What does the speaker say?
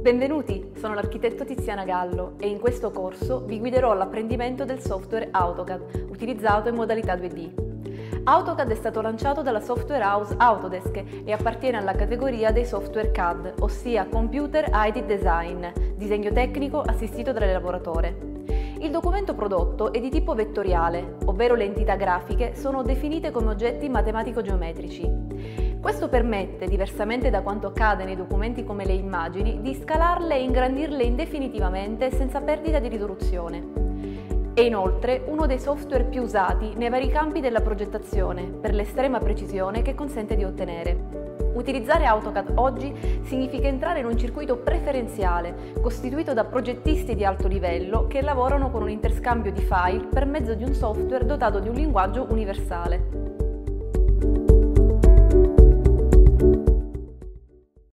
Benvenuti, sono l'architetto Tiziana Gallo e in questo corso vi guiderò all'apprendimento del software AutoCAD, utilizzato in modalità 2D. AutoCAD è stato lanciato dalla software house Autodesk e appartiene alla categoria dei software CAD, ossia Computer Aided Design, disegno tecnico assistito dall'elaboratore. Il documento prodotto è di tipo vettoriale, ovvero le entità grafiche sono definite come oggetti matematico-geometrici. Questo permette, diversamente da quanto accade nei documenti come le immagini, di scalarle e ingrandirle indefinitivamente senza perdita di risoluzione. È inoltre uno dei software più usati nei vari campi della progettazione per l'estrema precisione che consente di ottenere. Utilizzare AutoCAD oggi significa entrare in un circuito preferenziale costituito da progettisti di alto livello che lavorano con un interscambio di file per mezzo di un software dotato di un linguaggio universale.